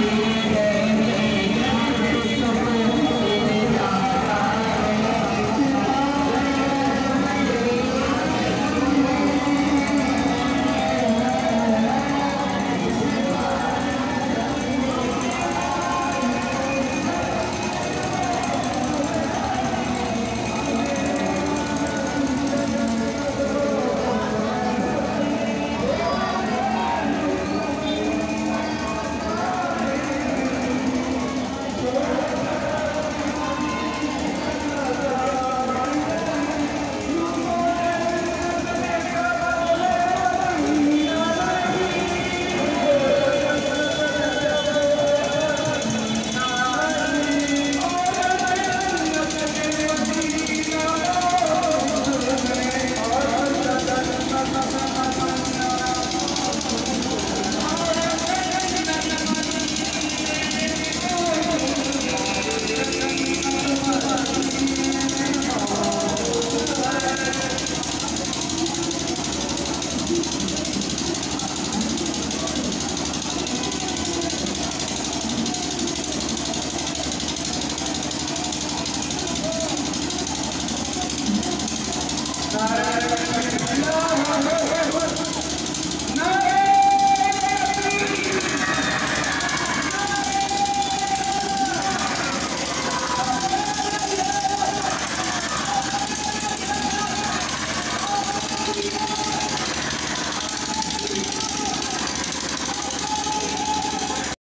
Yeah.